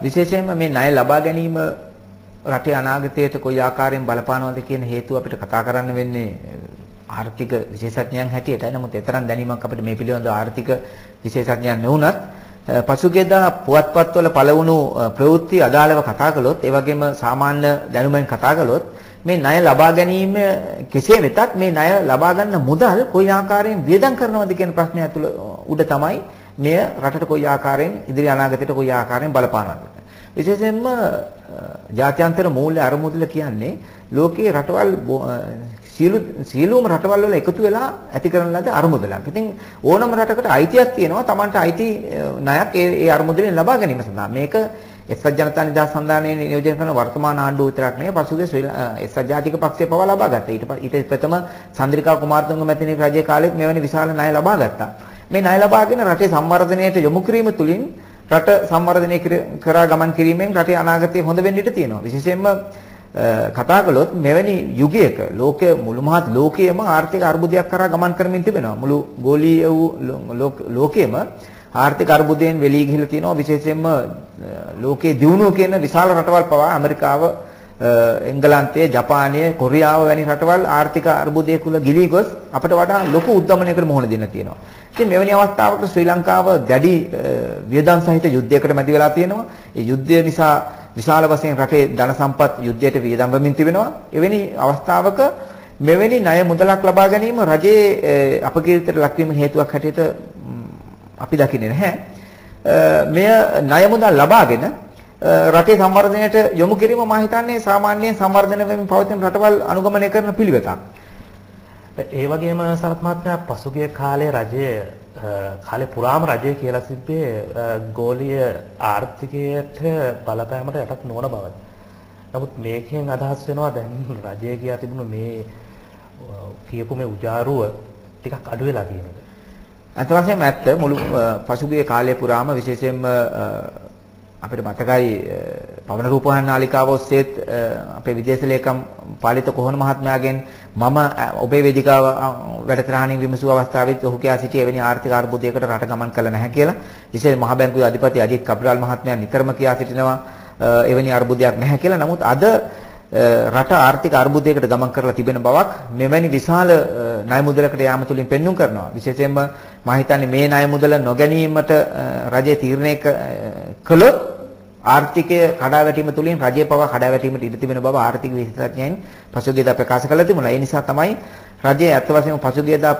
විශේෂයෙන්ම මේ ණය ලබා ගැනීම රටේ අනාගතයට කොයි ආකාරයෙන් බලපානවද කියන හේතුව අපිට කතා කරන්න වෙන්නේ ආර්ථික විශේෂඥයන් හැටියටයි. නමුත් ඒතරම් දැනීමක් අපිට මේ පිළිබඳව ආර්ථික විශේෂඥයන් නොවුනත් පසුගියදා පුවත්පත්වල පළවුණු ප්‍රවෘත්ති අදාළව කතා කළොත් ඒ වගේම සාමාන්‍ය දැනුමෙන් කතා කළොත් මේ ණය ලබා ගැනීම කෙසේ වෙතත් මේ ණය ලබා ගන්න මුදල් කොයි ආකාරයෙන් වියදම් කරනවද කියන ප්‍රශ්නය ඇතුළ උඩ තමයි මෙය රටට කොයි ආකාරයෙන් ඉදිරි අනාගතයට කොයි ආකාරයෙන් බලපානවද විශේෂයෙන්ම ජාත්‍යන්තර මූල්‍ය අරමුදල කියන්නේ ලෝකයේ රටවල් සියලු සියලුම රටවල් වල එකතු වෙලා ඇති කරන ලද අරමුදලක්. ඉතින් ඕනම රටකට අයිතියක් තියෙනවා Tamanට අයිති ණයක් ඒ ඒ අරමුදලෙන් ලබා ගැනීම සඳහා. මේක එක්සත් ජනතා නිදහස් සන්ධානයේ නියෝජනය කරන වර්තමාන ආණ්ඩුව විතරක් නෙවෙයි පසුගිය ශ්‍රී එක්සත් ජාතික පක්ෂය පවා ලබා ගත්තා. ඊට ඊට ප්‍රථම සන්ද්‍රිකා කුමාරතුංග මැතිණි රජයේ කාලෙත් මෙවැනි විශාල ණය ලබා ගත්තා. මේ ණය ලබාගෙන රටේ සංවර්ධනයට යොමු කිරීම තුළින් රට සංවර්ධනය කරා ගමන් කිරීමෙන් රටේ අනාගතය හොඳ වෙන්න ඉඩ තියෙනවා. විශේෂයෙන්ම කතා කළොත් මෙවැනි යුගයක ලෝකයේ මුළු මහත් ලෝකයේම ආර්ථික අර්බුදයක් කරා ගමන් කරමින් තිබෙනවා. මුළු ගෝලීය වූ ලෝකයේම ආර්ථික අර්බුදයෙන් වෙලී ගිහිලා තියෙනවා. විශේෂයෙන්ම ලෝකයේ දියුණුව කියන විශාල රටවල් පවා ඇමරිකාව, එංගලන්තය, ජපානය, කොරියාව වැනි රටවල් ආර්ථික අර්බුදයේ කුල ගිලී ගොස් අපිට වඩා ලොකු උද්දමනයකට මුහුණ දෙන්න තියෙනවා. ඉතින් මෙවැනි අවස්ථාවක ශ්‍රී ලංකාව දැඩි වියදම් සහිත යුද්ධයකට මැදි වෙලා තියෙනවා. ඒ යුද්ධය නිසා විශාල වශයෙන් රටේ ධන සම්පත් යුද්ධයට වියදම් වෙමින් තිබෙනවා. එවැනි අවස්ථාවක මෙවැනි ණය මුදලක් ලබා ගැනීම රජයේ අපකීර්තියට ලක්වීම හේතුවක් හැටියට අපි දකින්නේ නැහැ. මෙය ණය මුදල් ලබාගෙන රටේ සංවර්ධනයට යොමු කිරීම මම හිතන්නේ සාමාන්‍යයෙන් සංවර්ධන වෙමින් පවතින රටවල් අනුගමනය කරන පිළිවෙතක්. ඒ වගේම සරත් මහත්මයා පසුගිය කාලේ රජයේ කාලේ පුරාම රජය කියලා සිද්දේ ගෝලීය ආර්ථිකයට බලපෑමට යටත් නොවන බවයි. නමුත් මේකෙන් අදහස් වෙනවා දැන් රජය කියා තිබුණු මේ කියපු මේ උජාරුව ටිකක් අඩු වෙලා කියන එක. අත වශයෙන්ම ඇත්ත මුළු පසුගිය කාලය පුරාම විශේෂයෙන්ම අපිට මතකයි පවන රූපවාහිනී නාලිකාව ඔස්සේත් අපේ විදේශ ලේකම් පාලිත කොහොන මහත්මයාගෙන් මම ඔබේ වේදිකාව වැඩසටහනින් විමසූ අවස්ථාවෙත් ඔහු කියා සිටි එවැනි ආර්ථික අර්බුදයකට රට ගමන් කළ නැහැ කියලා. විශේෂ මහ බැංකුවේ අධිපති අජිත් කප්රාල් මහත්මයා නිතරම කියා සිටිනවා එවැනි අර්බුදයක් නැහැ කියලා. නමුත් අද රට ආර්ථික අර්බුදයකට ගමන් කරලා තිබෙන බවක් මෙවැනි විශාල ණය මුදලකට යාම තුලින් පෙන්눔 කරනවා. විශේෂයෙන්ම මම හිතන්නේ මේ ණය මුදල නොගැනීමට රජය තීරණය කළොත් ආර්ථිකය කඩාවැටීම තුලින් රජය පවා කඩාවැටීමට ඉඩ තිබෙන බව ආර්ථික විශේෂඥයන් පසුගියදා ප්‍රකාශ කළා තිබුණා. ඒ නිසා තමයි රජය අත් වශයෙන්ම පසුගියදා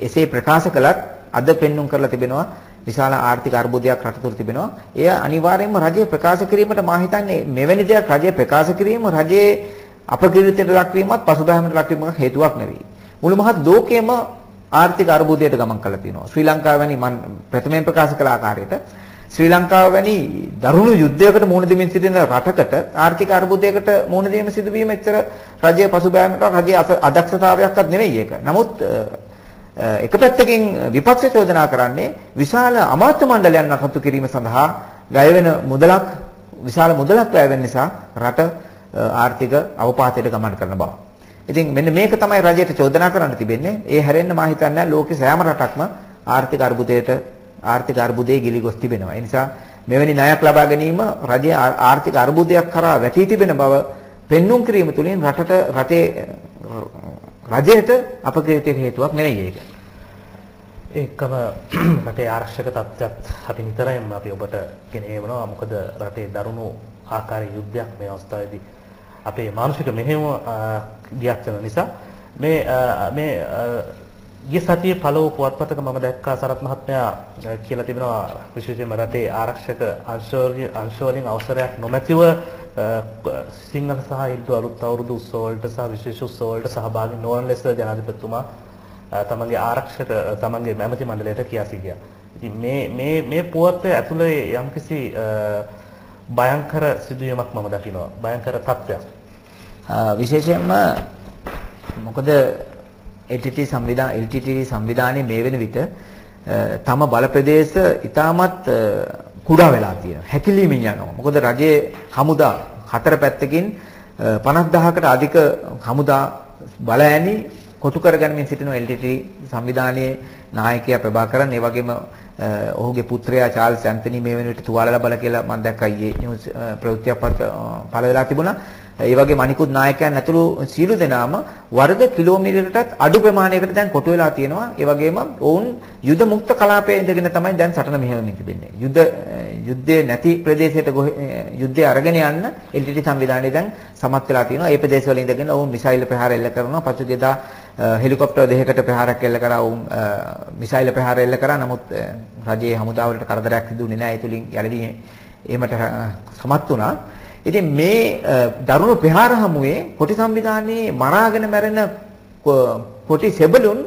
එසේ ප්‍රකාශ කළත් අද පෙන්눔 කරලා තිබෙනවා විශාල ආර්ථික අර්බුදයක් රට තුල තිබෙනවා. එය අනිවාර්යයෙන්ම රජය ප්‍රකාශ කිරීමට මා හිතන්නේ මෙවැනි දෙයක් රජය ප්‍රකාශ කිරීම රජයේ අපකීර්තියට ලක්වීමත් පසුබෑමට ලක්වීමක් හේතුවක් නෙවෙයි. මුළු මහත් ලෝකයේම ආර්ථික අර්බුදයට ගමන් කරලා තියෙනවා. ශ්‍රී ලංකාව වැනි මම ප්‍රථමයෙන් ප්‍රකාශ කළ ආකාරයට ශ්‍රී ලංකාව වැනි දරුණු යුද්ධයකට මුහුණ දෙමින් සිටින රටකට ආර්ථික අර්බුදයකට මුහුණ දීම සිදුවීම එච්චර රජයේ පසුබෑමකට රජයේ අදක්ෂතාවයක්වත් නෙවෙයි ඒක. නමුත් එක පැත්තකින් විපක්ෂ චෝදනා කරන්නේ විශාල අමාත්‍ය මණ්ඩලයන් අසතු කිරීම සඳහා වැය වෙන මුදලක් විශාල මුදලක් වැය වෙන නිසා රට ආර්ථික අවපාතයට ගමන් කරන බව. ඉතින් මෙන්න මේක තමයි රජයට චෝදනා කරන්න තිබෙන්නේ. ඒ හැරෙන්න මා හිතන්නේ ලෝකේ සෑම රටක්ම ආර්ථික අර්බුදයට ආර්ථික අර්බුදයේ ගිලි ගොස් තිබෙනවා. ඒ නිසා මෙවැනි ණයක් ලබා ගැනීම රජයේ ආර්ථික අර්බුදයක් කරා වැටී තිබෙන බව පෙන්눔 කිරීම තුළින් රටට රටේ රජයට අපකීර්තියට හේතුවක් නෙවෙයි ඒක. ඒකම රටේ ආරක්ෂක තත්ත්වයක් අපි නිතරම අපි ඔබට ගෙනේවනවා. මොකද රටේ දරුණු ආකාරයේ යුද්ධයක් මේ අවස්ථාවේදී අපේ මානසික මෙහෙයුම ගියක් වෙන නිසා මේ මේ ගිය සතියේ පළව පුවත්පතක මම දැක්කා සරත් මහත්මයා කියලා තිබෙනවා විශේෂයෙන්ම රටේ ආරක්ෂක අංශවලින් අවසරයක් නොමැතිව සිංහල සහ හින්දු අලුත් අවුරුදු උත්සව වලට සහ විශේෂ උත්සව වලට සහභාගී නොවන ලෙස ජනාධිපතිතුමා තමන්ගේ ආරක්ෂක තමන්ගේ මැමති මණ්ඩලයට කියා සිටියා. ඉතින් මේ මේ මේ පුවත ඇතුළේ යම්කිසි භයංකර සිදුවීමක් මම දකිනවා. භයංකර තත්ත්වයක්. විශේෂයෙන්ම මොකද LTT සංවිධාන LTT සංවිධානයේ මේ වෙන විට තම බල ප්‍රදේශ ඉතාමත් කුඩා වෙලා තියෙනවා. හැකිලීමෙන් යනවා. මොකද රජයේ හමුදා හතර පැත්තකින් 50000කට අධික හමුදා බලෑනි කොටු කරගනිමින් සිටින LTT සංවිධානයේ නායකයා ප්‍රභාකරන් ඒ වගේම ඔහුගේ පුත්‍රයා චාල්ස් ඇන්තනි මේ වෙනුවට තුවාල ලබලා කියලා මම දැක්කා ඊයේ නිවුස් ප්‍රවෘත්තියක් පළ වෙලා තිබුණා. ඒ වගේම අනිකුත් නායකයන් ඇතුළු සියලු දෙනාම වර්ග කිලෝමීටරයකටත් අඩු ප්‍රමාණයකට දැන් කොටු වෙලා තියෙනවා. ඒ වගේම ඔවුන් යුද මුක්ත කලාපයේ ඉඳගෙන තමයි දැන් සටන මෙහෙයමින් තිබෙන්නේ. යුද යුද්ධයේ නැති ප්‍රදේශයට යුද්ධය අරගෙන යන්න LTT සංවිධානය දැන් සමත් වෙලා තියෙනවා. ඒ ප්‍රදේශවල ඉඳගෙන ඔවුන් මිසයිල් ප්‍රහාර එල්ල කරනවා. පසුගියදා හෙලිකොප්ටර් දෙකකට ප්‍රහාරයක් එල්ල කරා ඔවුන් මිසයිල් ප්‍රහාර එල්ල කරා. නමුත් රජයේ හමුදාවලට කරදරයක් සිදුුනේ නැහැ. ඒ තුලින් යලදී එහෙමට සමත් වුණා. ඉතින් මේ දරුණු ප්‍රහාර හමුවේ කොටි සංවිධානයේ මරාගෙන මැරෙන කොටි සෙබළුන්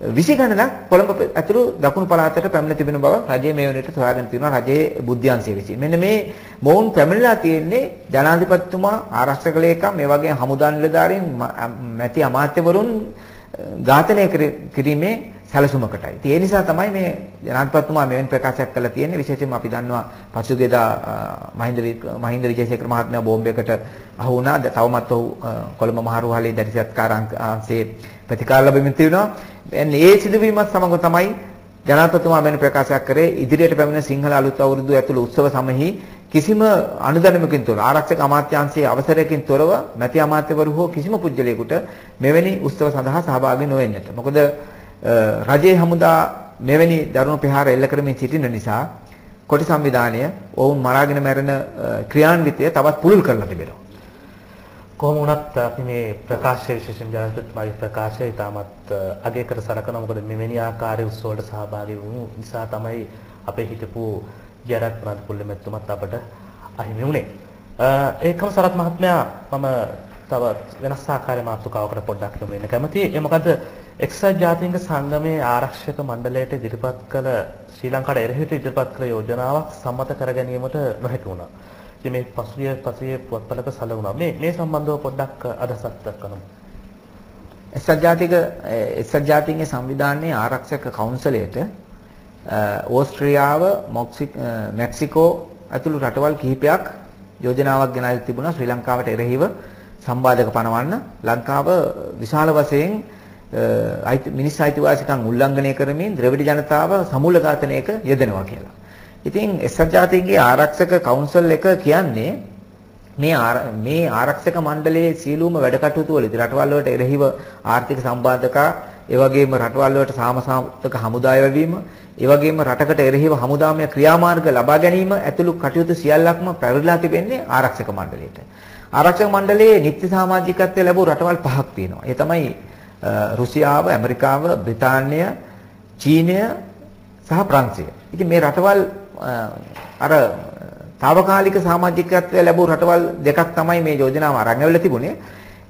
20 ගණනක් කොළඹ ඇතුළු දකුණු පළාතට පැමිණ තිබෙන බව රජයේ මේ වෙනට සොයාගෙන තියෙනවා රජයේ බුද්ධ්‍යංශය විසින්. මෙන්න මේ මොවුන් පැමිණලා තියෙන්නේ ජනාධිපතිතුමා ආරක්ෂක ලේකම් මේ වගේ හමුදා නිලධාරීන් මැති අමාත්‍යවරුන් ඝාතනය කිරීමේ සැලසුමකටයි. ඉතින් ඒ නිසා තමයි මේ ජනාධිපතිතුමා මෙවැනි ප්‍රකාශයක් කළා තියෙන්නේ. විශේෂයෙන්ම අපි දන්නවා පසුගියදා මහින්ද මහින්ද විජේසේකර මහත්මයා බෝම්බයකට අහු වුණා. තවමත් ඔහු කොළඹ මහරුහලේ දැරිසත්කාරාංශයේ ප්‍රතිකාර ලැබෙමින් තිබෙනවා. එන්නේ ඒ සිදුවීමත් සමග තමයි ජනාධිපතිතුමා මෙවැනි ප්‍රකාශයක් කරේ ඉදිරියට පැමිණ සිංහල අලුත් අවුරුදු ඇතුළු උත්සව සමෙහි කිසිම අනුදැනුමකින් තොරව ආරක්ෂක අමාත්‍යාංශයේ අවසරයකින් තොරව මැති අමාත්‍යවරු හෝ කිසිම පුද්ගලයෙකුට මෙවැනි උත්සව සඳහා සහභාගී නොවෙන්නට. මොකද රජයේ හමුදා මෙවැනි දරුණු ප්‍රහාර එල්ල කරමින් සිටින නිසා කොටි සංවිධානය ඔවුන් මරාගෙන මැරෙන ක්‍රියාන්විතය තවත් පුළුල් කරලා තිබෙනවා. කොහොම වුණත් අපි මේ ප්‍රකාශය විශේෂයෙන් ජනපතිතුමාගේ ප්‍රකාශය ඉතාමත් අගයකට සලකනවා. මොකද මෙවැනි ආකාරයේ උත්සව වලට සහභාගී වුණු නිසා තමයි අපේ හිටපු ජයරත් ප්‍රනාන්දුපුල්ල මෙතුමත් අපට අහිමි වුණේ. ඒකම සරත් මහත්මයා මම තව වෙනස් ආකාරයේ මාතෘකාවකට පොඩ්ඩක් යොමු වෙන්න කැමතියි. ඒ මොකද එක්සත් ජාතීන්ක සංගමයේ ආරක්ෂක මණ්ඩලයට ඉදිරිපත් කළ ශ්‍රී ලංකාවට එරෙහිව ඉදිරිපත් කළ යෝජනාවක් සම්මත කර ගැනීමට නොහැකි වුණා. ඉතින් මේ පසුගිය පසුගිය පුවත්පතක සැලවුණා. මේ මේ සම්බන්ධව පොඩ්ඩක් අදහසක් දක්වන්න. එක්සත් ජාතික එක්සත් ජාතීන්ගේ සංවිධානයේ ආරක්ෂක කවුන්සලයට ඕස්ට්‍රියාව මෙක්සිකෝ ඇතුළු රටවල් කිහිපයක් යෝජනාවක් ගෙනල්ලා තිබුණා ශ්‍රී ලංකාවට එරෙහිව සම්බාධක පනවන්න ලංකාව විශාල වශයෙන් මිනිස් අයිතිවාසිකම් උල්ලංඝනය කරමින් ද්‍රවිඩ ජනතාව සමූල ඝාතනයක යෙදෙනවා කියලා. ඉතින් එක්සත් ජාතීන්ගේ ආරක්ෂක කවුන්සල් එක කියන්නේ මේ මේ ආරක්ෂක මණ්ඩලයේ සියලුම වැඩ කටයුතු වලදී රටවල් වලට එරෙහිව ආර්ථික සම්බාධකා ඒ වගේම රටවල් වලට සාමසාමක හමුදා යවීම ඒ වගේම රටකට එරෙහිව හමුදාමය ක්‍රියාමාර්ග ලබා ගැනීම ඇතුළු කටයුතු සියල්ලක්ම පැවරලා තිබෙන්නේ ආරක්ෂක මණ්ඩලයට. ආරක්ෂක මණ්ඩලයේ නිත්‍ය සමාජිකත්වය ලැබූ රටවල් පහක් තියෙනවා. ඒ තමයි රුසියාව, ඇමරිකාව, බ්‍රිතාන්‍ය, චීනය සහ ප්‍රංශය. ඉතින් මේ රටවල් අර తాවකාලික සමාජිකත්වය ලැබූ රටවල් දෙකක් තමයි මේ යෝජනාව අරන් ඇවිල්ලා තිබුණේ.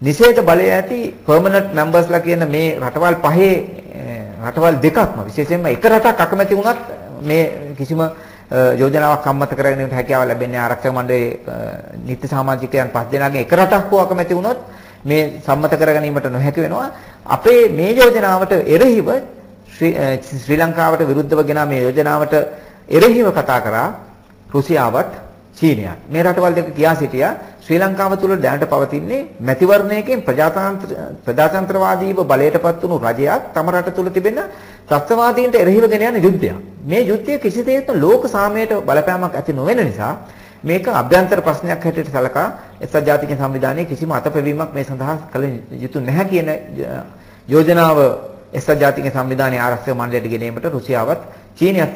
නිෂේධ බලය ඇති පර්මනන්ට් මෙම්බර්ස්ලා කියන මේ රටවල් පහේ රටවල් දෙකක්ම විශේෂයෙන්ම එක රටක් අකමැති වුණත් මේ කිසිම යෝජනාවක් සම්මත කරගෙන හැකියාව ලැබෙන්නේ ආරක්ෂක මණ්ඩලයේ නිත්‍ය සමාජිකයන් පහ දෙනාගෙන් එක රටක් හෝ අකමැති වුණොත් මේ සම්මත කර ගැනීමට නොහැකි වෙනවා. අපේ මේ යෝජනාවට එරෙහිව ශ්‍රී ලංකාවට විරුද්ධව ගෙන මේ යෝජනාවට එරෙහිව කතා කරා රුසියාවත් චීනයත්. මේ රටවල් දෙක කියා සිටියා ශ්‍රී ලංකාව තුළ දැනට පවතින්නේ මැතිවරණයකින් ප්‍රජාතන්ත්‍ර ප්‍රජාතන්ත්‍රවාදීව බලයටපත් වුණු රජයක් තම රට තුළ තිබෙන ත්‍ස්තවාදීන්ට එරෙහිව ගෙන යන යුද්ධයක්. මේ යුද්ධය කිසිසේත්ම ලෝක සාමයට බලපෑමක් ඇති නොවන නිසා මේක අභ්‍යන්තර ප්‍රශ්නයක් හැටියට සලකා එක්සත් ජාතික සංවිධානයේ කිසිම අතපෙවීමක් මේ සඳහා කළ යුතු නැහැ කියන යෝජනාව එක්සත් ජාතික සංවිධානයේ ආරක්ෂක මණ්ඩලයට ගෙනීමට රුසියාවත් චීනයත්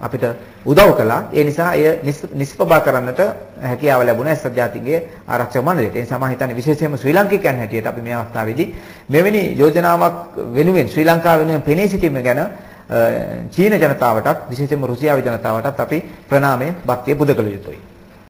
අපිට උදව් කළා. ඒ නිසා එය නිෂ්පභා කරන්නට හැකියාව ලැබුණා එක්සත් ජාතිකයේ ආරක්ෂක මණ්ඩලයට. ඒ නිසා මම හිතන්නේ විශේෂයෙන්ම ශ්‍රී ලාංකිකයන් හැටියට අපි මේ අවස්ථාවේදී මෙවැනි යෝජනාවක් වෙනුවෙන් ශ්‍රී ලංකාව වෙනුවෙන් පෙනී සිටීම ගැන චීන ජනතාවටත් විශේෂයෙන්ම රුසියාවේ ජනතාවටත් අපි ප්‍රණාමයෙන් භක්තිය පුද කළ යුතුයි.